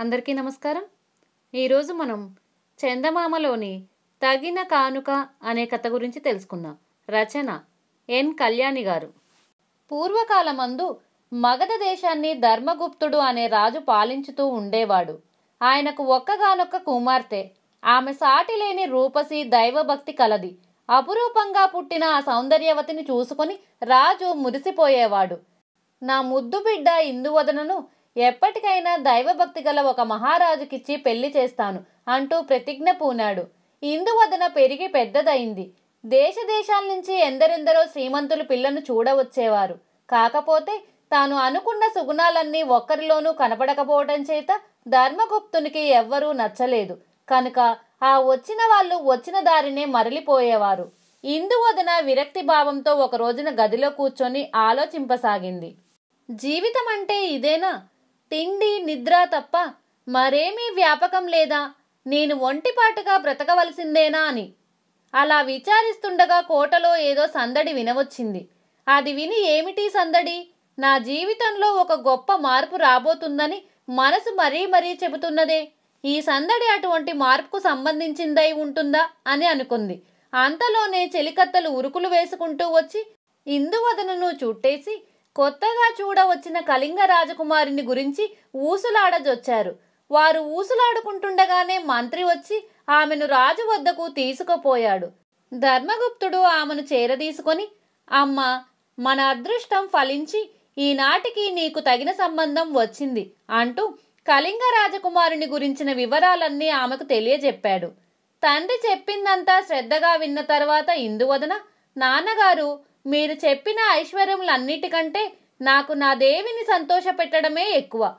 అందరికీ నమస్కారం. ఈరోజు మనం చందమామలోని తగిన కానుక అనే కథ గురించి తెలుసుకుందాం. రచన ఎన్. కళ్యాణి గారు. పూర్వకాలమందు మగధ దేశాన్ని ధర్మగుప్తుడు అనే రాజు పాలించుతూ ఉండేవాడు. ఆయనకు ఒక్కగానొక్క కుమార్తె. ఆమె సాటిలేని రూపసి దైవభక్తి కలది. అపురూపంగా పుట్టిన ఆ సౌందర్యవతిని చూసుకొని రాజు మురిసిపోయేవాడు. నా ముద్దు బిడ్డ ఇందువదనను ఎప్పటికైనా దైవభక్తి గల ఒక మహారాజుకిచ్చి పెళ్ళి చేస్తాను అంటూ ప్రతిజ్ఞ పూనాడు. ఇందువదన పెరిగి పెద్దదైంది దేశ దేశాల నుంచి ఎందరెందరో శ్రీమంతులు పిల్లను చూడవచ్చేవారు. కాకపోతే తాను అనుకున్న సుగుణాలన్నీ ఒక్కరిలోనూ కనపడకపోవటం చేత ధర్మగుప్తునికి ఎవ్వరూ నచ్చలేదు. కనుక ఆ వచ్చిన వాళ్ళు వచ్చిన దారినే మరలిపోయేవారు. ఇందువదన విరక్తి భావంతో ఒక రోజున గదిలో కూర్చొని ఆలోచింపసాగింది. జీవితం అంటే ఇదేనా? తిండి నిద్ర తప్ప మరేమీ వ్యాపకం లేదా? నేను ఒంటిపాటుగా బ్రతకవలసిందేనా అని. అలా విచారిస్తుండగా కోటలో ఏదో సందడి వినవచ్చింది. అది విని ఏమిటి సందడి? నా జీవితంలో ఒక గొప్ప మార్పు రాబోతుందని మనసు మరీ మరీ చెబుతున్నదే. ఈ సందడి అటువంటి మార్పుకు సంబంధించిందై ఉంటుందా అని అనుకుంది. అంతలోనే చెలికత్తలు ఉరుకులు వేసుకుంటూ వచ్చి ఇందువదనను చుట్టేసి కొత్తగా చూడవచ్చిన కళింగ రాజకుమారిని గురించి ఊసులాడజొచ్చారు. వారు ఊసులాడుకుంటుండగానే మంత్రి వచ్చి ఆమెను రాజు వద్దకు తీసుకుపోయాడు. ధర్మగుప్తుడు ఆమెను చేరదీసుకొని అమ్మా మన అదృష్టం ఫలించి ఈనాటికి నీకు తగిన సంబంధం వచ్చింది అంటూ కళింగ రాజకుమారుని గురించిన వివరాలన్నీ ఆమెకు తెలియజెప్పాడు. తండ్రి చెప్పిందంతా శ్రద్ధగా విన్న తర్వాత ఇందువదన నాన్నగారు మీరు చెప్పిన ఐశ్వర్యములన్నిటికంటే నాకు నా దేవిని సంతోషపెట్టడమే ఎక్కువ.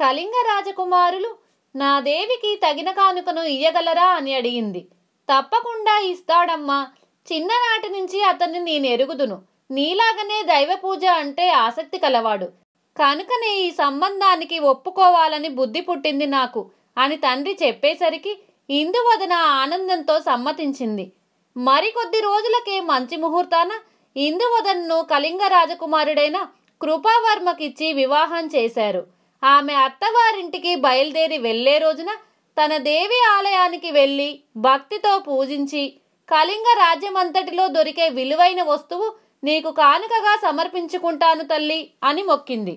కళింగ రాజకుమారులు నా దేవికి తగిన కానుకను ఇయ్యగలరా అని అడిగింది. తప్పకుండా ఇస్తాడమ్మా. చిన్ననాటి నుంచి అతన్ని నేను ఎరుగుదును నీలాగనే దైవ పూజ అంటే ఆసక్తి కలవాడు. కనుకనే ఈ సంబంధానికి ఒప్పుకోవాలని బుద్ధి పుట్టింది నాకు అని తండ్రి చెప్పేసరికి ఇందువదన ఆనందంతో సమ్మతించింది. మరికొద్ది రోజులకే మంచి ముహూర్తాన ఇందువదన్ను కళింగ రాజకుమారుడైన కృపావర్మకిచ్చి వివాహం చేశారు. ఆమె అత్తవారింటికి బయలుదేరి వెళ్ళే రోజున తన దేవి ఆలయానికి వెళ్ళి భక్తితో పూజించి కళింగ రాజ్యమంతటిలో దొరికే విలువైన వస్తువు నీకు కానుకగా సమర్పించుకుంటాను తల్లి అని మొక్కింది.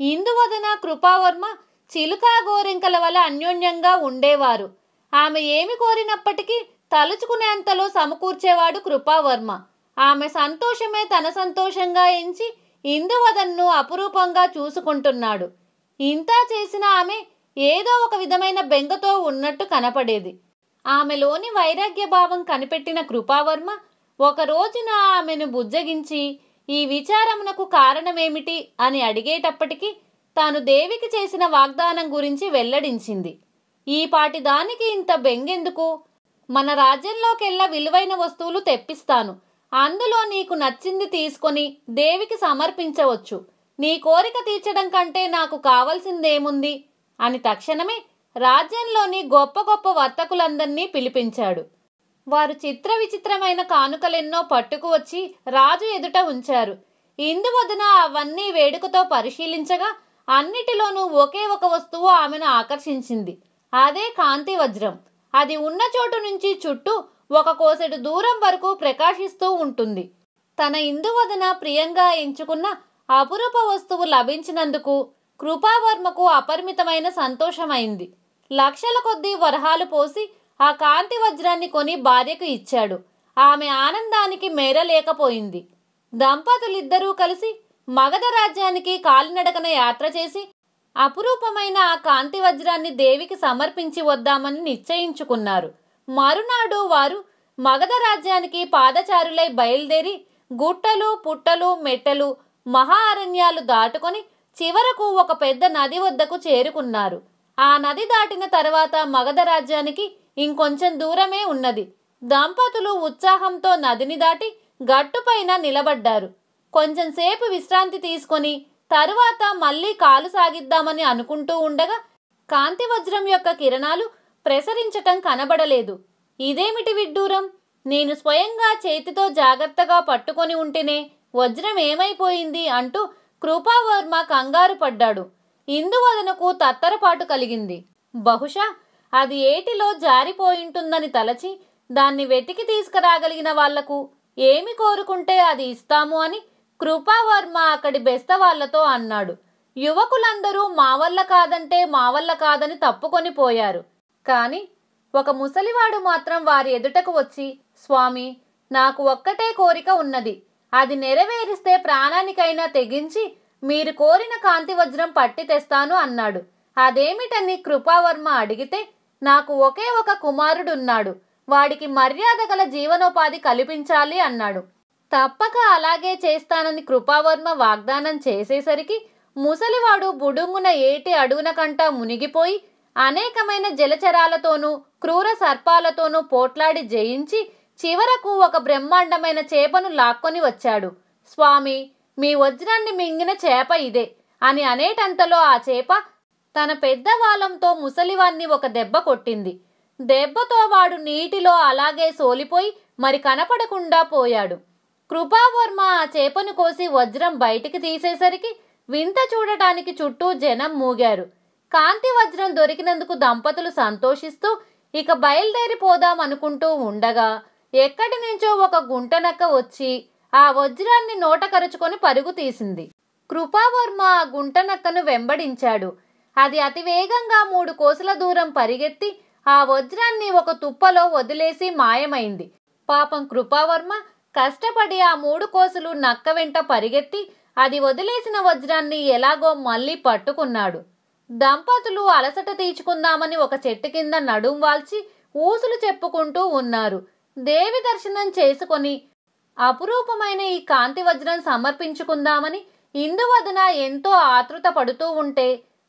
ఇందువదన కృపావర్మ చిలుకా గోరింకల వల్ల అన్యోన్యంగా ఉండేవారు. ఆమె ఏమి కోరినప్పటికీ తలుచుకునేంతలో సమకూర్చేవాడు కృపావర్మ. ఆమె సంతోషమే తన సంతోషంగా ఎంచి ఇందువదన్ను అపురూపంగా చూసుకుంటున్నాడు. ఇంతా చేసిన ఆమె ఏదో ఒక విధమైన బెంగతో ఉన్నట్టు కనపడేది. ఆమెలోని వైరాగ్య భావం కనిపెట్టిన కృపావర్మ ఒక రోజున ఆమెను బుజ్జగించి ఈ విచారమునకు కారణమేమిటి? అని అడిగేటప్పటికి తాను దేవికి చేసిన వాగ్దానం గురించి వెల్లడించింది. ఈ పాటి దానికి ఇంత బెంగెందుకు? మన రాజ్యంలోకెల్లా విలువైన వస్తువులు తెప్పిస్తాను. అందులో నీకు నచ్చింది తీసుకొని దేవికి సమర్పించవచ్చు. నీ కోరిక తీర్చడం కంటే నాకు కావలసిందేముంది? అని తక్షణమే రాజ్యంలోని గొప్ప గొప్ప వర్తకులందరినీ పిలిపించాడు. వారు చిత్ర విచిత్రమైన కానుకలెన్నో పట్టుకువచ్చి రాజు ఎదుట ఉంచారు. ఇందువదన అవన్నీ వేడుకతో పరిశీలించగా అన్నిటిలోనూ ఒకే ఒక వస్తువు ఆమెను ఆకర్షించింది. అదే కాంతి వజ్రం అది ఉన్న చోటు నుంచి చుట్టూ ఒక కోసెడు దూరం వరకు ప్రకాశిస్తూ ఉంటుంది. తన ఇందువదన ప్రియంగా ఎంచుకున్న అపురూప వస్తువు లభించినందుకు కృపావర్మకు అపరిమితమైన సంతోషమైంది. లక్షల కొద్దీ వరహాలు పోసి ఆ కాంతి వజ్రాన్ని కొని భార్యకు ఇచ్చాడు. ఆమె ఆనందానికి మేరలేకపోయింది. దంపతులిద్దరూ కలిసి మగధ రాజ్యానికి కాలినడకన యాత్ర చేసి అపురూపమైన ఆ కాంతి వజ్రాన్ని దేవికి సమర్పించి వద్దామని నిశ్చయించుకున్నారు. మరునాడు వారు మగధ రాజ్యానికి పాదచారులై బయలుదేరి గుట్టలు పుట్టలు మెట్టలు మహా అరణ్యాలు దాటుకొని చివరకు ఒక పెద్ద నది వద్దకు చేరుకున్నారు. ఆ నది దాటిన తర్వాత మగధ రాజ్యానికి ఇంకొంచెం దూరమే ఉన్నది. దంపతులు ఉత్సాహంతో నదిని దాటి గట్టుపైన నిలబడ్డారు. కొంచెం సేపు విశ్రాంతి తీసుకొని తరువాత మళ్ళీ కాలు సాగిద్దామని అనుకుంటూ ఉండగా కాంతి వజ్రం యొక్క కిరణాలు ప్రసరించటం కనబడలేదు. ఇదేమిటి విడ్డూరం? నేను స్వయంగా చేతితో జాగ్రత్తగా పట్టుకొని ఉంటేనే వజ్రం ఏమైపోయింది అంటూ కృపావర్మ కంగారు పడ్డాడు. ఇందువదనకు తత్తరపాటు కలిగింది. బహుశా అది ఏటిలో జారిపోయింటుందని తలచి దాన్ని వెతికి తీసుకురాగలిగిన వాళ్ళకు ఏమి కోరుకుంటే అది ఇస్తాము అని కృపావర్మ అక్కడి బెస్త వాళ్ళతో అన్నాడు. యువకులందరూ మా వల్ల కాదంటే మా వల్ల కాదని తప్పుకొని పోయారు. కాని ఒక ముసలివాడు మాత్రం వారి ఎదుటకు వచ్చి స్వామి నాకు ఒక్కటే కోరిక ఉన్నది. అది నెరవేరిస్తే ప్రాణానికైనా తెగించి మీరు కోరిన కాంతి వజ్రం పట్టి తెస్తాను అన్నాడు. అదేమిటని కృపావర్మ అడిగితే నాకు ఒకే ఒక కుమారుడున్నాడు. వాడికి మర్యాద గల జీవనోపాధి కల్పించాలి అన్నాడు. తప్పక అలాగే చేస్తానని కృపావర్మ వాగ్దానం చేసేసరికి ముసలివాడు బుడుంగున ఏటి అడుగున కంట మునిగిపోయి అనేకమైన జలచరాలతోనూ క్రూర సర్పాలతోనూ పోట్లాడి జయించి చివరకు ఒక బ్రహ్మాండమైన చేపను లాక్కొని వచ్చాడు. స్వామి మీ వజ్రాన్ని మింగిన చేప ఇదే అని అనేటంతలో ఆ చేప తన పెద్దవాలంతో ముసలివాన్ని ఒక దెబ్బ కొట్టింది. దెబ్బతో వాడు నీటిలో అలాగే సోలిపోయి మరి కనపడకుండా పోయాడు. కృపావర్మ ఆ చేపను కోసి వజ్రం బయటికి తీసేసరికి వింత చూడటానికి చుట్టూ జనం మూగారు. కాంతి వజ్రం దొరికినందుకు దంపతులు సంతోషిస్తూ ఇక బయలుదేరిపోదాం అనుకుంటూ ఉండగా ఎక్కడి నుంచో ఒక గుంటనక్క వచ్చి ఆ వజ్రాన్ని నోట కరుచుకొని పరుగు తీసింది. కృపావర్మ ఆ గుంటనక్కను వెంబడించాడు. అది అతి వేగంగా మూడు కోసుల దూరం పరిగెత్తి ఆ వజ్రాన్ని ఒక తుప్పలో వదిలేసి మాయమైంది. పాపం కృపావర్మ కష్టపడి ఆ మూడు కోసులు నక్క వెంట పరిగెత్తి అది వదిలేసిన వజ్రాన్ని ఎలాగో మళ్ళీ పట్టుకున్నాడు. దంపతులు అలసట తీర్చుకుందామని ఒక చెట్టు కింద నడుం వాల్చి ఊసులు చెప్పుకుంటూ ఉన్నారు. దేవి దర్శనం చేసుకొని అపురూపమైన ఈ కాంతి వజ్రం సమర్పించుకుందామని ఇందువదన ఎంతో ఆతృత పడుతూ ఉంటే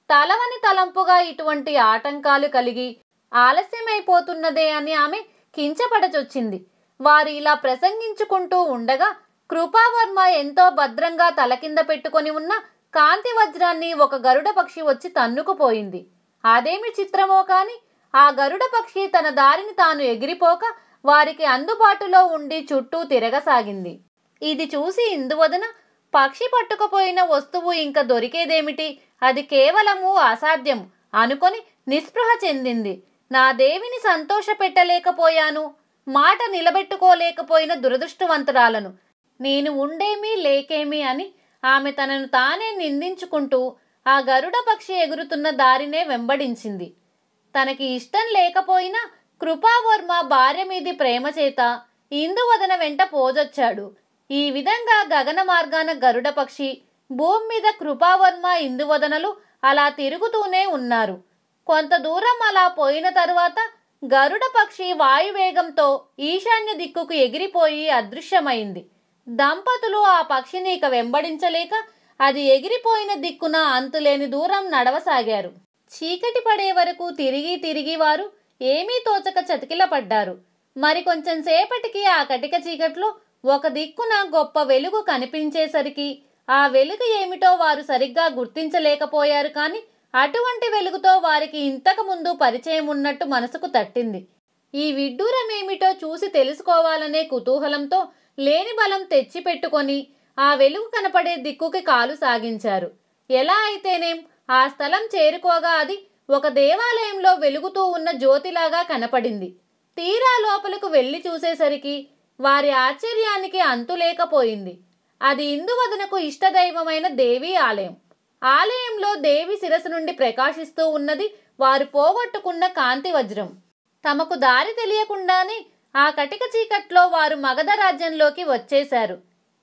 తలవని తలంపుగా ఇటువంటి ఆటంకాలు కలిగి ఆలస్యమైపోతున్నదే అని ఆమె కించపడచొచ్చింది. వారు ఇలా ప్రసంగించుకుంటూ ఉండగా కృపావర్మ ఎంతో భద్రంగా తల కింద పెట్టుకొని ఉన్న కాంతి వజ్రాన్ని ఒక గరుడ పక్షి వచ్చి తన్నుకుపోయింది. అదేమి చిత్రమో కాని ఆ గరుడ పక్షి తన దారిని తాను ఎగిరిపోక వారికి అందుబాటులో ఉండి చుట్టూ తిరగసాగింది. ఇది చూసి ఇందువదన పక్షి పట్టుకుపోయిన వస్తువు ఇంకా దొరికేదేమిటి? అది కేవలము అసాధ్యం అనుకొని నిస్పృహ చెందింది. నా దేవిని సంతోష పెట్టలేకపోయాను. మాట నిలబెట్టుకోలేకపోయిన దురదృష్టవంతురాలను. నేను ఉండేమి లేకేమి అని ఆమె తనను తానే నిందించుకుంటూ ఆ గరుడ పక్షి ఎగురుతున్న దారినే వెంబడించింది. తనకి ఇష్టం లేకపోయినా కృపావర్మ భార్య మీది ప్రేమ చేత ఇందువదన వెంట పోజొచ్చాడు. ఈ విధంగా గగన మార్గాన గరుడ పక్షి భూమి మీద కృపావర్మ ఇందువదనలు అలా తిరుగుతూనే ఉన్నారు. కొంత దూరం అలా పోయిన తరువాత గరుడ పక్షి వాయువేగంతో ఈశాన్య దిక్కుకు ఎగిరిపోయి అదృశ్యమైంది. దంపతులు ఆ పక్షిని ఇక వెంబడించలేక అది ఎగిరిపోయిన దిక్కున అంతులేని దూరం నడవసాగారు. చీకటి పడే వరకు తిరిగి తిరిగి వారు ఏమీ తోచక చతికిలపడ్డారు మరి కొంచెం సేపటికి ఆ కటిక చీకట్లో ఒక దిక్కున గొప్ప వెలుగు కనిపించేసరికి ఆ వెలుగు ఏమిటో వారు సరిగ్గా గుర్తించలేకపోయారు కానీ అటువంటి వెలుగుతో వారికి ఇంతకు ముందు పరిచయం ఉన్నట్టు మనసుకు తట్టింది. ఈ విడ్డూరమేమిటో చూసి తెలుసుకోవాలనే కుతూహలంతో లేని బలం తెచ్చిపెట్టుకొని ఆ వెలుగు కనపడే దిక్కుకి కాలు సాగించారు. ఎలా అయితేనేం ఆ స్థలం చేరుకోగా అది ఒక దేవాలయంలో వెలుగుతూ ఉన్న జ్యోతిలాగా కనపడింది. తీరా లోపలకు వెళ్ళి చూసేసరికి వారి ఆశ్చర్యానికి అంతులేకపోయింది అది ఇందువదనకు ఇష్టదైవమైన దేవీ ఆలయం. ఆలయంలో దేవి శిరస్సు నుండి ప్రకాశిస్తూ ఉన్నది వారు పోగొట్టుకున్న కాంతి వజ్రం తమకు దారి తెలియకుండానే ఆ కటిక చీకట్లో వారు మగధ రాజ్యంలోకి వచ్చేశారు.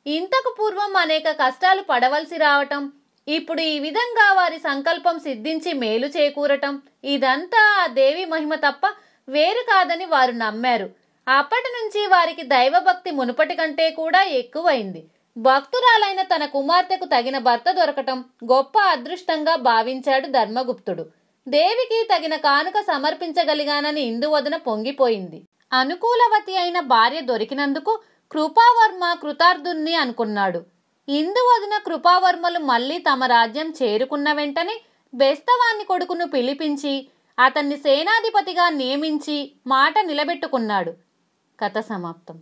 ఇంతకు పూర్వం అనేక కష్టాలు పడవలసి రావటం ఇప్పుడు ఈ విధంగా వారి సంకల్పం సిద్ధించి మేలు చేకూరటం ఇదంతా ఆ దేవి మహిమ తప్ప వేరు కాదని వారు నమ్మారు. అప్పటి నుంచి వారికి దైవభక్తి మునుపటి కంటే కూడా ఎక్కువైంది. భక్తురాలైన తన కుమార్తెకు తగిన భర్త దొరకటం గొప్ప అదృష్టంగా భావించాడు ధర్మగుప్తుడు. దేవికి తగిన కానుక సమర్పించగలిగానని ఇందువదన పొంగిపోయింది. అనుకూలవతి అయిన భార్య దొరికినందుకు కృపావర్మ కృతార్థుణ్ణి అనుకున్నాడు. ఇందువదన కృపావర్మలు మళ్ళీ తమ రాజ్యం చేరుకున్న వెంటనే బెస్తవాన్ని కొడుకును పిలిపించి అతన్ని సేనాధిపతిగా నియమించి మాట నిలబెట్టుకున్నాడు. కథ సమాప్తం.